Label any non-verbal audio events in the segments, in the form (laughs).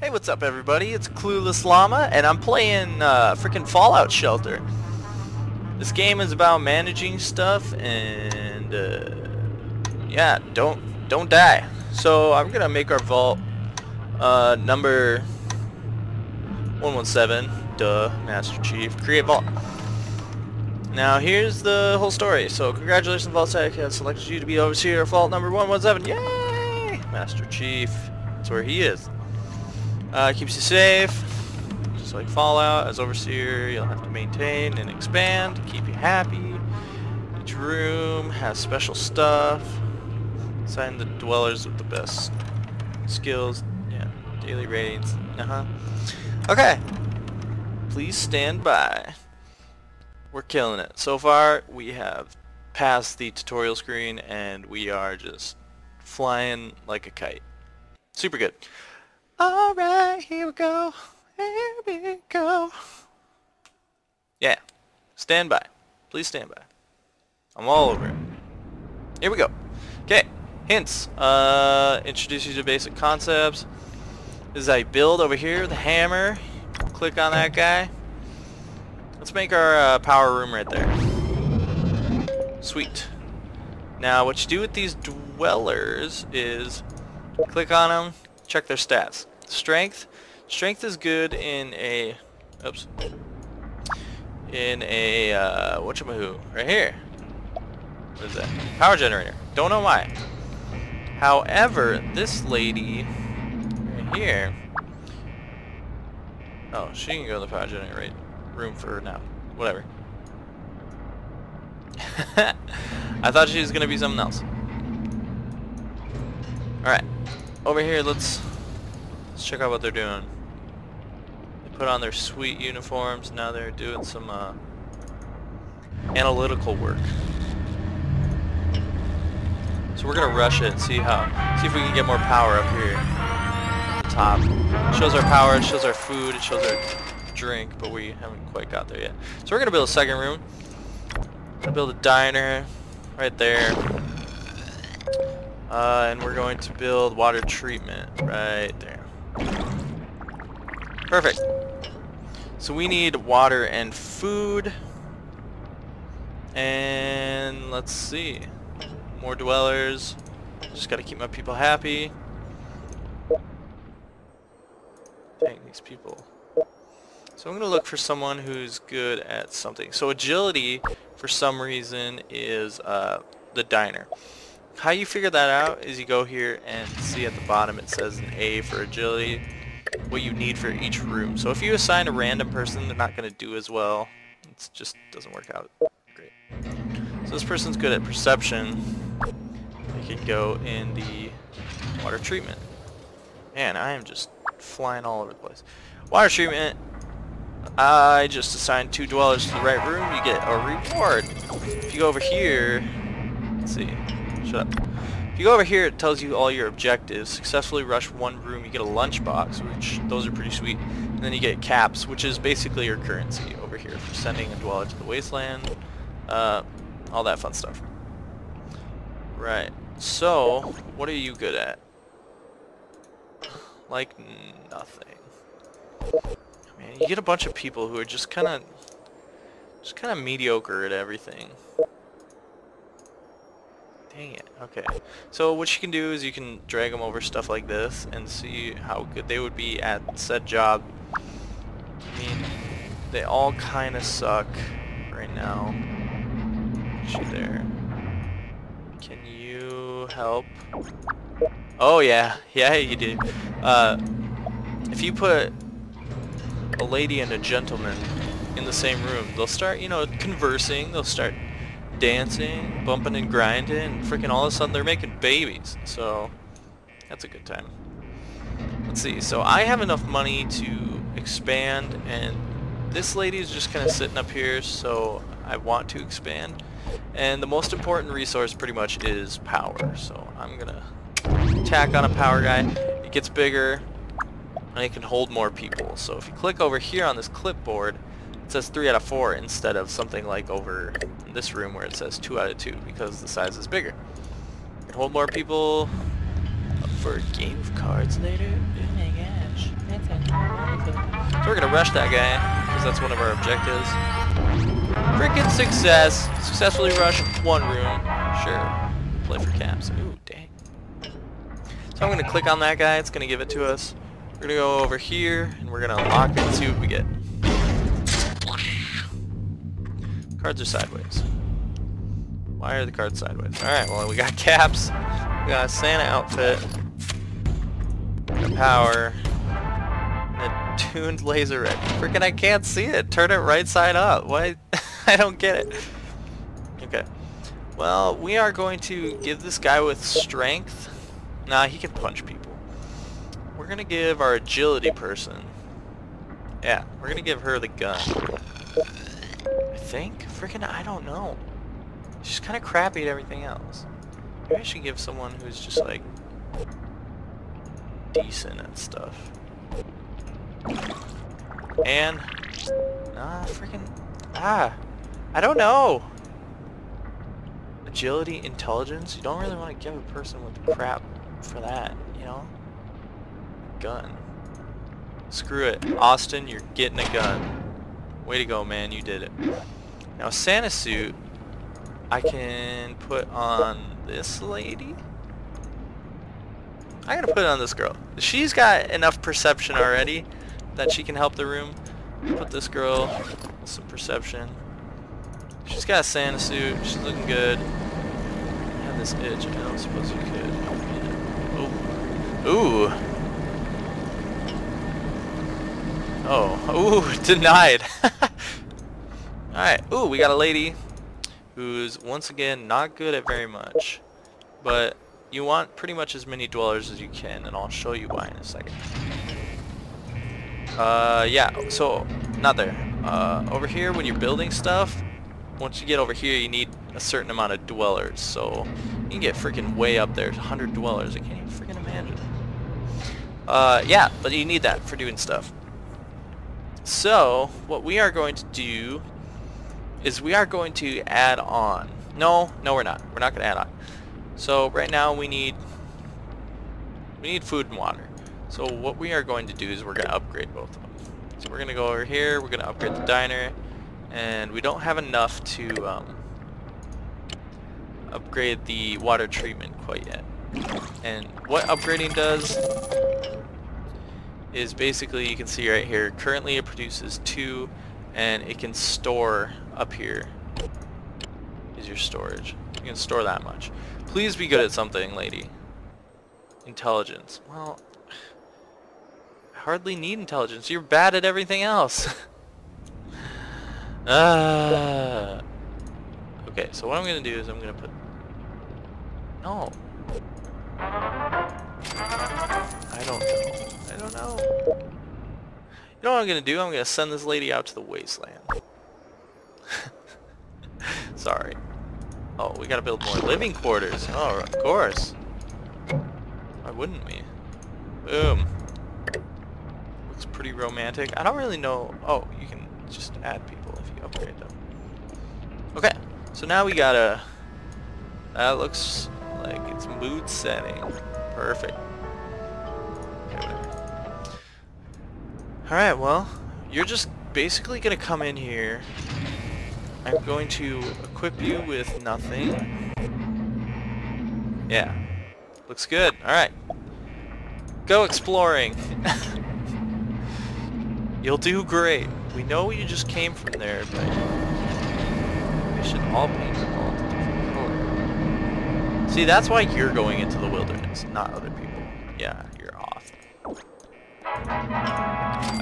Hey, what's up everybody? It's Clueless Llama, and I'm playing uh, freaking Fallout Shelter. This game is about managing stuff, and uh, yeah, don't don't die. So I'm gonna make our vault uh, number 117. Duh, Master Chief. Create vault. Now here's the whole story. So congratulations, Vault-Tec has selected you to be overseer of vault number 117. Yay! Master Chief. That's where he is. Uh, keeps you safe, just like Fallout. As Overseer, you'll have to maintain and expand, to keep you happy. Each room has special stuff. Assign the dwellers with the best skills. Yeah, daily ratings. Uh-huh. Okay. Please stand by. We're killing it. So far, we have passed the tutorial screen, and we are just flying like a kite. Super good. Alright, here we go. Here we go. Yeah. Stand by. Please stand by. I'm all over it. Here we go. Okay. Hints. Uh, introduce you to basic concepts. This is you build over here. The hammer. Click on that guy. Let's make our uh, power room right there. Sweet. Now, what you do with these dwellers is click on them, check their stats. Strength. Strength is good in a... Oops. In a... Uh, whatchamahoo. Right here. What is that? Power generator. Don't know why. However, this lady... Right here... Oh, she can go in the power generator right room for her now. Whatever. (laughs) I thought she was going to be something else. Alright. Over here, let's let's check out what they're doing. They put on their sweet uniforms. Now they're doing some uh, analytical work. So we're gonna rush it and see how, see if we can get more power up here. Top. It shows our power, it shows our food, it shows our drink, but we haven't quite got there yet. So we're gonna build a second room. Gonna build a diner right there. Uh, and we're going to build water treatment right there. Perfect. So we need water and food. And let's see. More dwellers. Just gotta keep my people happy. Dang, these people. So I'm to look for someone who's good at something. So agility, for some reason, is uh, the diner. How you figure that out is you go here and see at the bottom it says an A for agility, what you need for each room. So if you assign a random person, they're not going to do as well. It just doesn't work out great. So this person's good at perception. They can go in the water treatment. Man, I am just flying all over the place. Water treatment I just assigned two dwellers to the right room, you get a reward. If you go over here, let's see, shut up. If you go over here, it tells you all your objectives. Successfully rush one room, you get a lunchbox, which those are pretty sweet. And then you get caps, which is basically your currency over here for sending a dweller to the wasteland, uh, all that fun stuff. Right. So, what are you good at? (sighs) Like nothing. Man, you get a bunch of people who are just kind of, just kind of mediocre at everything. Dang it. Okay. So what you can do is you can drag them over stuff like this and see how good they would be at said job. I mean, they all kind of suck right now. There. Can you help? Oh yeah, yeah you do. Uh, if you put a lady and a gentleman in the same room. They'll start, you know, conversing. They'll start dancing, bumping and grinding, and freaking all of a sudden they're making babies. So that's a good time. Let's see. So I have enough money to expand, and this lady is just kind of sitting up here, so I want to expand. And the most important resource pretty much is power. So I'm going to tack on a power guy. It gets bigger and it can hold more people. So if you click over here on this clipboard, it says 3 out of 4 instead of something like over in this room where it says 2 out of 2 because the size is bigger. can hold more people for a game of cards later. Oh my gosh. That's so we're gonna rush that guy, because that's one of our objectives. Frickin' success! Successfully rush one room. Sure. Play for caps. Ooh, dang. So I'm gonna click on that guy, it's gonna give it to us. We're gonna go over here, and we're gonna unlock it and see what we get. Cards are sideways. Why are the cards sideways? Alright, well we got caps, we got a Santa outfit, got power, and a tuned laser red. Freaking I can't see it! Turn it right side up! Why? (laughs) I don't get it. Okay. Well, we are going to give this guy with strength. Nah, he can punch people. We're gonna give our agility person. Yeah, we're gonna give her the gun. I think? Freaking, I don't know. She's kind of crappy at everything else. Maybe I should give someone who's just like decent at stuff. And, ah, freaking, ah, I don't know. Agility, intelligence, you don't really want to give a person with crap for that, you know? Gun. Screw it. Austin, you're getting a gun. Way to go, man, you did it. Now, Santa suit, I can put on this lady. I gotta put it on this girl. She's got enough perception already that she can help the room. Put this girl with some perception. She's got a Santa suit. She's looking good. I have this itch. I don't suppose you could. Ooh. Ooh. Oh. Ooh, (laughs) denied. (laughs) Alright. Ooh, we got a lady who's once again not good at very much. But you want pretty much as many dwellers as you can, and I'll show you why in a second. Uh, yeah, so, not there. Uh, over here, when you're building stuff, once you get over here, you need a certain amount of dwellers. So, you can get freaking way up there, 100 dwellers. I can't even freaking imagine. Uh, yeah, but you need that for doing stuff. So, what we are going to do is we are going to add on. No, no we're not. We're not going to add on. So right now we need we need food and water. So what we are going to do is we're going to upgrade both of them. So we're going to go over here, we're going to upgrade the diner, and we don't have enough to um, upgrade the water treatment quite yet. And what upgrading does is basically you can see right here, currently it produces two and it can store up here is your storage. You can store that much. Please be good at something, lady. Intelligence. Well, I (sighs) hardly need intelligence. You're bad at everything else. (laughs) Ah. okay, so what I'm going to do is I'm going to put... No. I don't know. I don't know. You know what I'm going to do? I'm going to send this lady out to the wasteland. (laughs) Sorry. Oh, we gotta build more living quarters. Oh, of course. Why wouldn't we? Boom. Looks pretty romantic. I don't really know... Oh, you can just add people if you upgrade them. Okay, so now we got a... That looks like it's mood setting. Perfect. Alright, well, you're just basically gonna come in here I'm going to equip you with nothing. Yeah. Looks good. Alright. Go exploring. (laughs) You'll do great. We know you just came from there, but we should all paint them all to different color. See, that's why you're going into the wilderness, not other people. Yeah, you're off.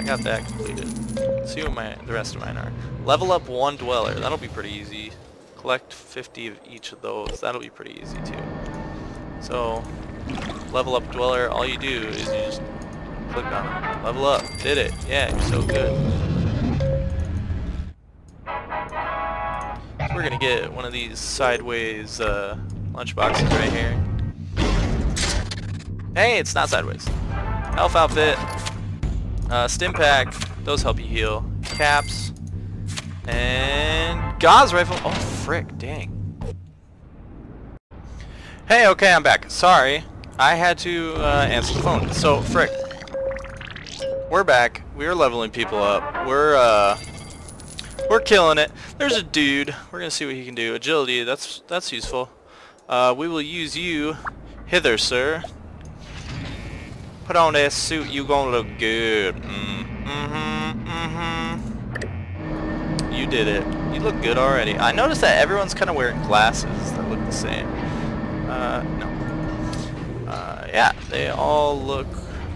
Got that completed. Let's see what my the rest of mine are. Level up one dweller. That'll be pretty easy. Collect 50 of each of those. That'll be pretty easy too. So, level up dweller. All you do is you just click on it. Level up. Did it. Yeah, you're so good. We're gonna get one of these sideways uh, lunch boxes right here. Hey, it's not sideways. Elf outfit. Uh, stim pack, those help you heal. Caps. And Gauss rifle. Oh, frick, dang. Hey, okay, I'm back. Sorry. I had to uh, answer the phone. So, frick. we're back. We're leveling people up. We're uh, we're killing it. There's a dude. We're gonna see what he can do. Agility. That's that's useful. Uh, we will use you hither, sir. Put on that suit. You gonna look good. Mm, mm-hmm. Mm-hmm. You did it. You look good already. I noticed that everyone's kind of wearing glasses that look the same. Uh, no. Uh, yeah, they all look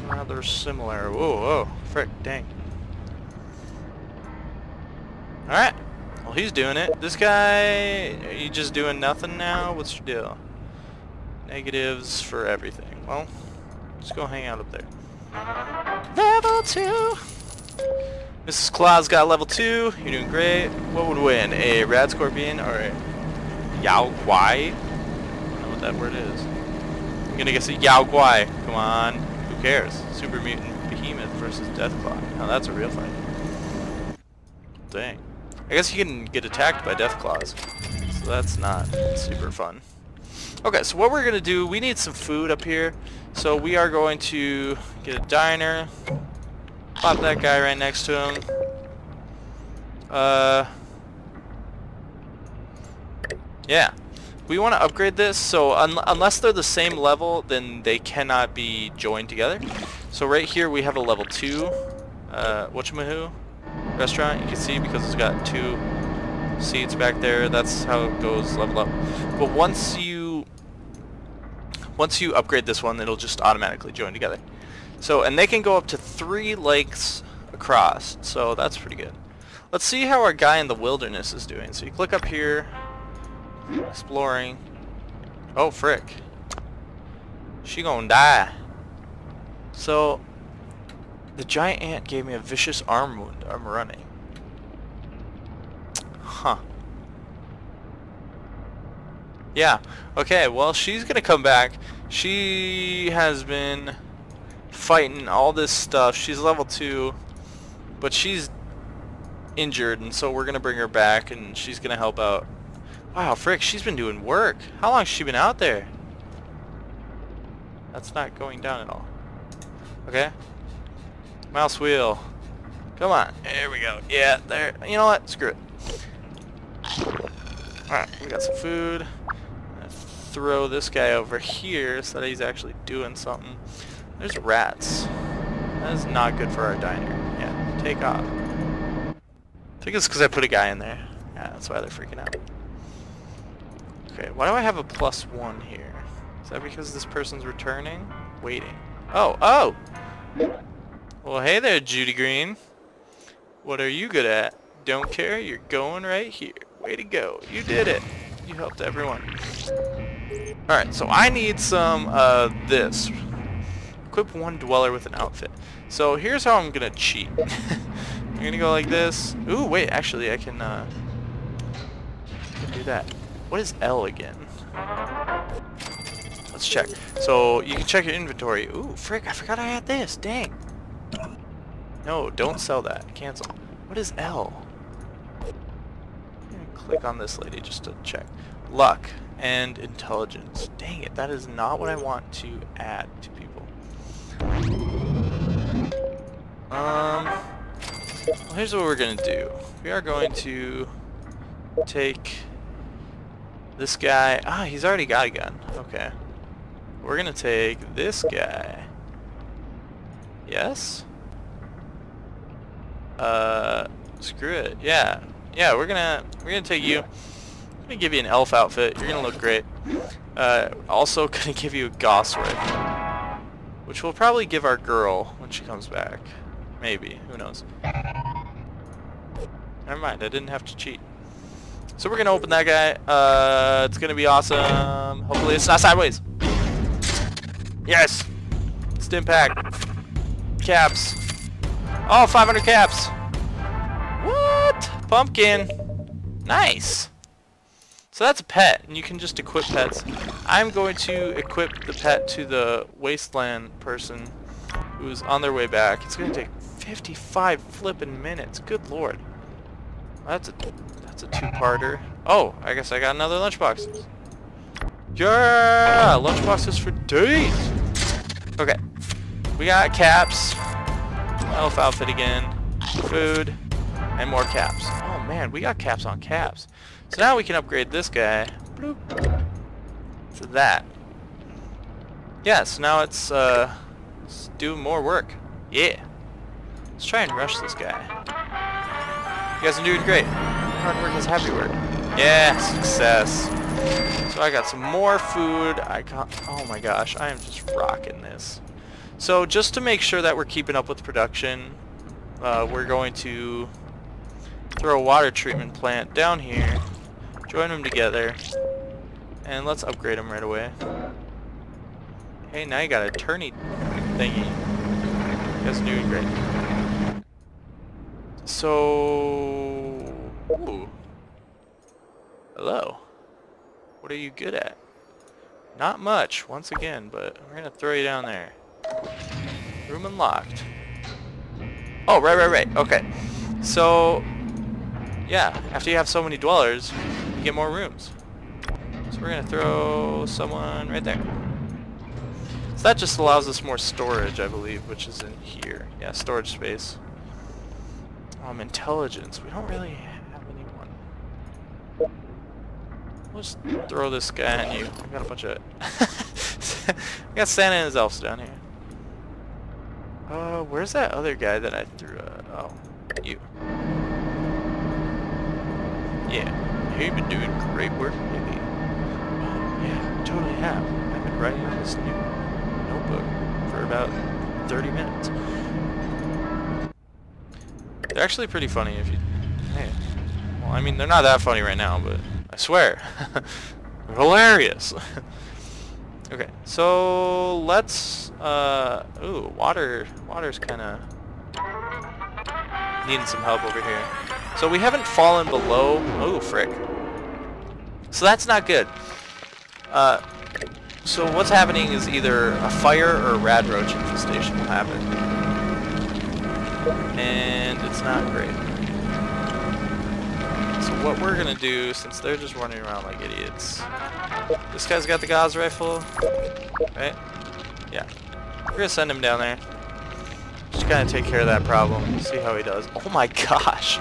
rather similar. Whoa, whoa, frick, dang. Alright, well he's doing it. This guy, are you just doing nothing now? What's your deal? Negatives for everything. Well, just go hang out up there. Level 2! Mrs. Claus got level 2. You're doing great. What would win? A Rad Scorpion or a Yao Guai? I don't know what that word is. I'm gonna guess a Yao Guai. Come on. Who cares? Super Mutant Behemoth versus Deathclaw. Now that's a real fight. Dang. I guess you can get attacked by Deathclaws. So that's not super fun. Okay, so what we're gonna do, we need some food up here. So we are going to get a diner. Pop that guy right next to him. Uh, yeah. We want to upgrade this, so un unless they're the same level, then they cannot be joined together. So right here we have a level 2, uh, whatchamahoo, restaurant. You can see because it's got two seats back there. That's how it goes level up. But once you once you upgrade this one, it'll just automatically join together. So, and they can go up to three lakes across, so that's pretty good. Let's see how our guy in the wilderness is doing. So you click up here, exploring. Oh, frick. She gonna die. So, the giant ant gave me a vicious arm wound. I'm running. Huh. Yeah. Okay, well, she's gonna come back. She has been fighting all this stuff. She's level 2, but she's injured, and so we're going to bring her back, and she's going to help out. Wow, frick, she's been doing work. How long has she been out there? That's not going down at all. Okay. Mouse wheel. Come on. There we go. Yeah, there. You know what? Screw it. Alright, we got some food. Throw this guy over here so that he's actually doing something. There's rats. That is not good for our diner. Yeah, take off. I think it's because I put a guy in there. Yeah, that's why they're freaking out. Okay, why do I have a plus one here? Is that because this person's returning? Waiting. Oh, oh! Well, hey there, Judy Green. What are you good at? Don't care, you're going right here. Way to go. You did it. You helped everyone. Alright, so I need some, uh, this. Equip one dweller with an outfit. So here's how I'm gonna cheat. (laughs) I'm gonna go like this. Ooh, wait, actually I can, uh, I can do that. What is L again? Let's check. So you can check your inventory. Ooh, frick, I forgot I had this. Dang. No, don't sell that. Cancel. What is L? Click on this lady just to check. Luck and intelligence. Dang it, that is not what I want to add to people. Um, well, here's what we're going to do. We are going to take this guy. Ah, he's already got a gun. Okay. We're going to take this guy. Yes? Uh, screw it. Yeah. Yeah, we're gonna we're gonna take you. I'm gonna give you an elf outfit. You're gonna look great. Uh, also (laughs) gonna give you a rifle. Which we'll probably give our girl when she comes back. Maybe. Who knows. Never mind. I didn't have to cheat. So we're to open that guy. Uh, it's to be awesome. Hopefully it's not sideways. Yes! Stim pack. Caps. Oh, 500 caps. Pumpkin. Nice. So that's a pet, and you can just equip pets. I'm going to equip the pet to the wasteland person who's on their way back. It's going to take 55 flipping minutes. Good lord. That's a that's a two-parter. Oh, I guess I got another lunchbox. Yeah, lunchboxes for days. Okay, we got caps. Elf outfit again. Food. And more caps. Oh man, we got caps on caps. So now we can upgrade this guy. Bloop. To that. Yeah, so now it's, uh, let's do more work. Yeah. Let's try and rush this guy. You guys are doing great. Hard work is happy work. Yeah, success. So I got some more food. I got, oh my gosh, I am just rocking this. So just to make sure that we're keeping up with production, uh, we're going to throw a water treatment plant down here, join them together, and let's upgrade them right away. Hey, now you got a tourney thingy. That's doing great. So... Ooh. Hello. What are you good at? Not much, once again, but we're gonna throw you down there. Room unlocked. Oh, right, right, right. Okay. So, yeah, after you have so many dwellers, you get more rooms. So we're going to throw someone right there. So that just allows us more storage, I believe, which is in here. Yeah, storage space. Um, intelligence. We don't really have anyone. We'll just throw this guy on you. I got a bunch of... (laughs) I got Santa and his elves down here. Uh, where's that other guy that I threw at? Oh, you. Yeah, you've been doing great work lately. Oh, yeah, totally have. I've been writing on this new notebook for about 30 minutes. They're actually pretty funny if you... Hey. Well, I mean, they're not that funny right now, but I swear. they're (laughs) hilarious. (laughs) Okay, so let's, uh, ooh, water, water's kind of needing some help over here. So we haven't fallen below, Oh, frick. So that's not good. Uh, so what's happening is either a fire or a radroach infestation will happen. And it's not great. So what we're gonna do, since they're just running around like idiots, this guy's got the Gauss rifle, right? Yeah. We're gonna send him down there. Just of take care of that problem. See how he does. Oh my (laughs) gosh,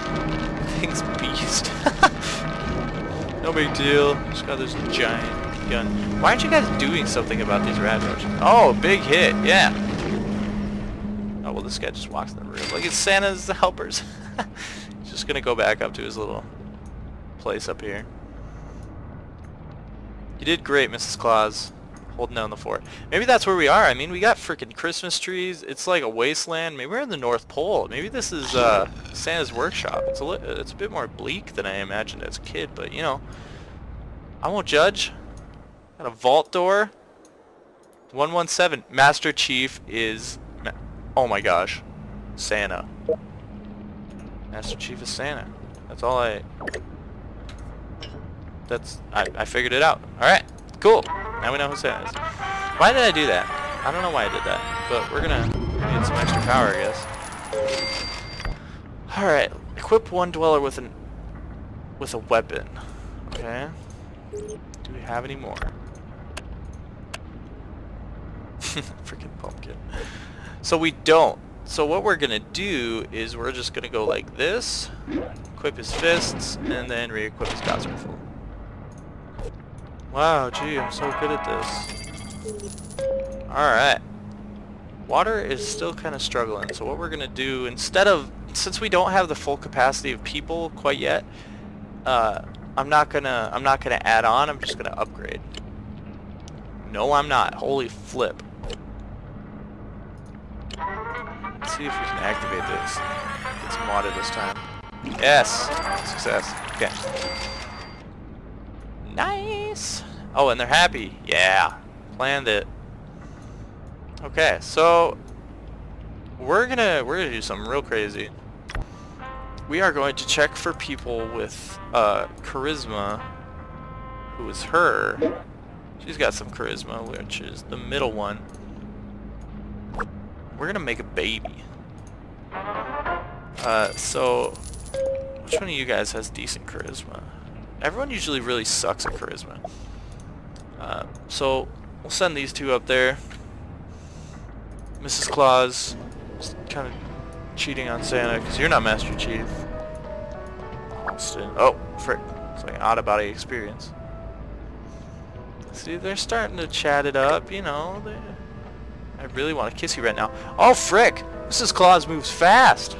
thing's beast. (laughs) no big deal. Just got this giant gun. Why aren't you guys doing something about these radroaches? Oh, big hit. Yeah. Oh well, this guy just walks in the room. Look at Santa's helpers. (laughs) He's just gonna go back up to his little place up here. You did great, Mrs. Claus. Holding down the fort. Maybe that's where we are. I mean, we got freaking Christmas trees. It's like a wasteland. Maybe we're in the North Pole. Maybe this is uh, Santa's workshop. It's a, it's a bit more bleak than I imagined as a kid, but you know, I won't judge. Got a vault door. 117. Master Chief is... Ma oh my gosh. Santa. Master Chief is Santa. That's all I that's I, I figured it out. Alright, cool. Now we know who is. Why did I do that? I don't know why I did that, but we're gonna need some extra power, I guess. Alright, equip one dweller with an with a weapon. Okay. Do we have any more? (laughs) Freaking pumpkin. So we don't. So what we're gonna do is we're just gonna go like this, equip his fists, and then re-equip his Gauss rifle. Wow, gee, I'm so good at this. Alright. Water is still kind of struggling, so what we're going to do, instead of, since we don't have the full capacity of people quite yet, uh, I'm not gonna, I'm not gonna add on, I'm just gonna upgrade. No, I'm not. Holy flip. Let's see if we can activate this. Get some water this time. Yes! Success. Okay. Nice! Oh, and they're happy. Yeah. Planned it. Okay, so we're gonna we're gonna do something real crazy. We are going to check for people with uh, charisma, who is her. She's got some charisma, which is the middle one. We're gonna make a baby. Uh, so which one of you guys has decent charisma? Everyone usually really sucks at charisma. Uh, so we'll send these two up there. Mrs. Claus, kind of cheating on Santa, because you're not Master Chief. Austin. Oh, frick. It's like an out-of-body experience. See, they're starting to chat it up, you know. They, I really want to kiss you right now. Oh, frick! Mrs. Claus moves fast!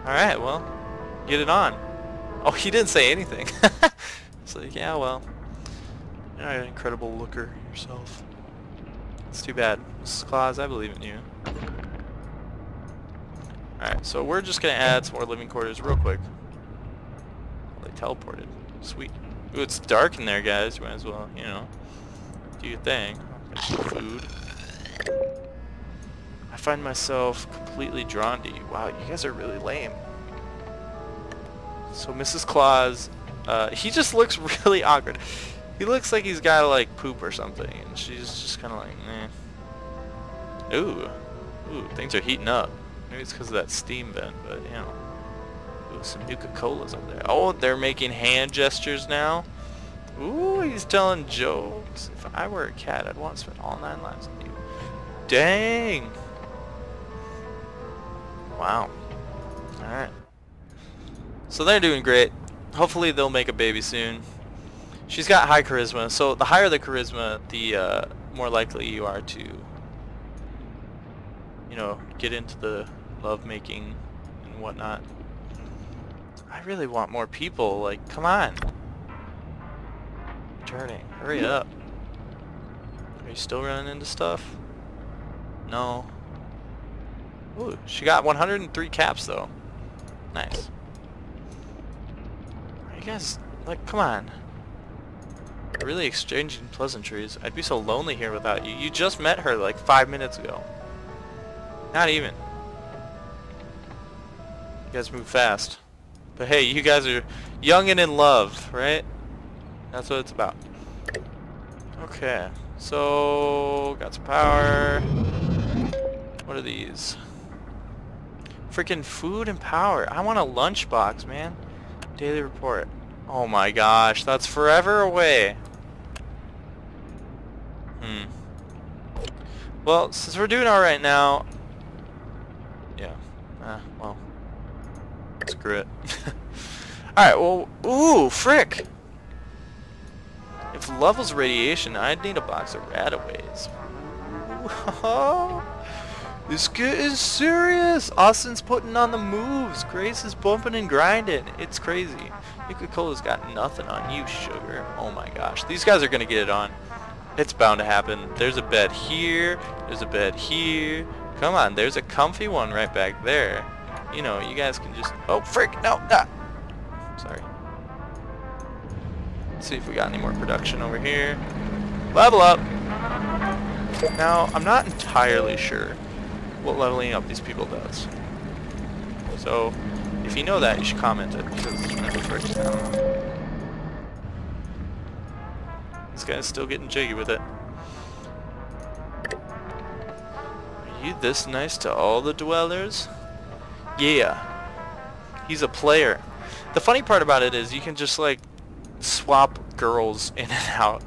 Alright, well, get it on. Oh, he didn't say anything. (laughs) so, yeah, well. You're not an incredible looker yourself. It's too bad. Mrs. Claus, I believe in you. Alright, so we're just going to add some more living quarters real quick. Well, they teleported. Sweet. Ooh, it's dark in there, guys. You might as well, you know, do your thing. Food. I find myself completely drawn to you. Wow, you guys are really lame. So Mrs. Claus, uh, he just looks (laughs) really awkward. He looks like he's got to like poop or something, and she's just kind of like, eh. Ooh, ooh, things are heating up. Maybe it's because of that steam vent, but you know. Ooh, some Nuka-Colas up there. Oh, they're making hand gestures now. Ooh, he's telling jokes. If I were a cat, I'd want to spend all nine lives with you. Dang. Wow. Alright. So they're doing great. Hopefully they'll make a baby soon. She's got high charisma, so the higher the charisma, the uh, more likely you are to, you know, get into the love making and whatnot. I really want more people. Like, come on. Turning. Hurry up. Are you still running into stuff? No. Ooh, she got 103 caps though. Nice. You guys, like, come on. Really exchanging pleasantries. I'd be so lonely here without you. You just met her like five minutes ago. Not even. You guys move fast. But hey, you guys are young and in love, right? That's what it's about. Okay, so got some power. What are these? Freaking food and power. I want a lunchbox, man. Daily report. Oh my gosh, that's forever away. Hmm. Well, since we're doing alright now... Yeah. Uh, well. Screw it. (laughs) Alright, well, ooh, frick! If love was radiation, I'd need a box of Radaways. (laughs) this kid is serious! Austin's putting on the moves. Grace is bumping and grinding. It's crazy. Nuka-Cola's got nothing on you, sugar. Oh my gosh. These guys are gonna get it on. It's bound to happen. There's a bed here. There's a bed here. Come on, there's a comfy one right back there you know, you guys can just... Oh, frick! No! Ah! Sorry. Let's see if we got any more production over here. Level up! Now, I'm not entirely sure what leveling up these people does. So, if you know that, you should comment it, because frick, I don't know. This guy's still getting jiggy with it. Are you this nice to all the dwellers? Yeah. He's a player. The funny part about it is you can just like swap girls in and (laughs) out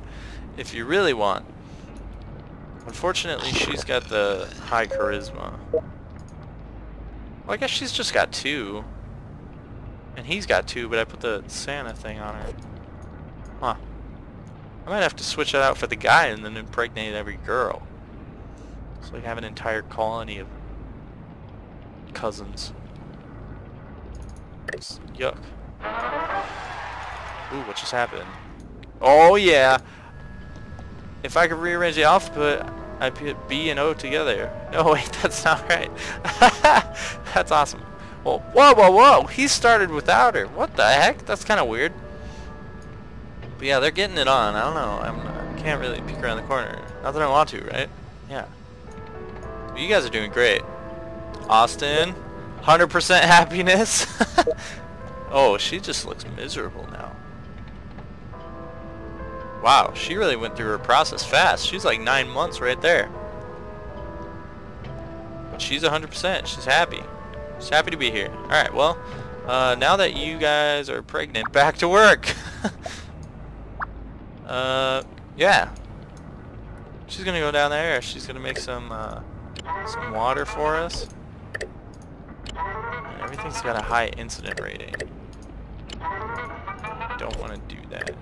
if you really want. Unfortunately, she's got the high charisma. Well, I guess she's just got two. And he's got two, but I put the Santa thing on her. Huh. I might have to switch that out for the guy and then impregnate every girl. So like have an entire colony of cousins. Yuck. Ooh, what just happened? Oh yeah! If I could rearrange the alphabet, I'd put B and O together. No, (laughs) wait, that's not right. (laughs) that's awesome. Well, whoa, whoa, whoa! He started without her. What the heck? That's kind of weird. But yeah, they're getting it on. I don't know. I'm, I can't really peek around the corner. Not that I want to, right? Yeah. But you guys are doing great. Austin, 100% happiness. (laughs) oh, she just looks miserable now. Wow, she really went through her process fast. She's like nine months right there. But she's 100%. She's happy. She's happy to be here. Alright, well, uh, now that you guys are pregnant, (laughs) back to work. (laughs) uh, yeah. She's gonna go down there. She's gonna make some, uh, some water for us. Everything's got a high incident rating. Don't want to do that.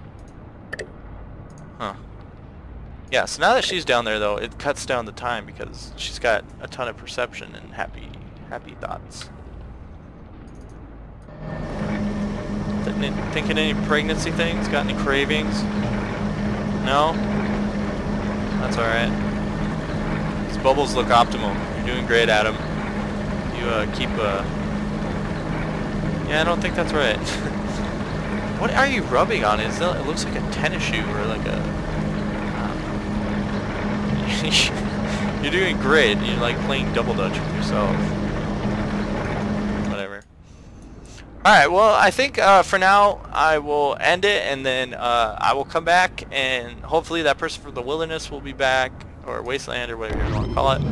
Huh. Yeah, so now that she's down there though, it cuts down the time because she's got a ton of perception and happy happy thoughts. Thinking any pregnancy things? Got any cravings? No? That's alright. These bubbles look optimal. You're doing great, Adam. You uh, keep uh... Yeah, I don't think that's right. (laughs) what are you rubbing on? Is that, it looks like a tennis shoe or like a... Uh... (laughs) You're doing great. You're like playing double dutch with yourself. Whatever. Alright, well, I think uh, for now I will end it and then uh, I will come back and hopefully that person from the wilderness will be back or wasteland or whatever you want to call it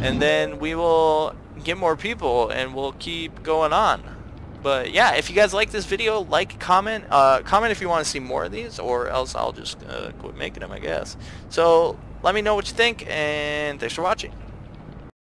and then we will get more people and we'll keep going on. But yeah, if you guys like this video, like, comment, uh, comment if you want to see more of these or else I'll just uh, quit making them, I guess. So let me know what you think and thanks for watching.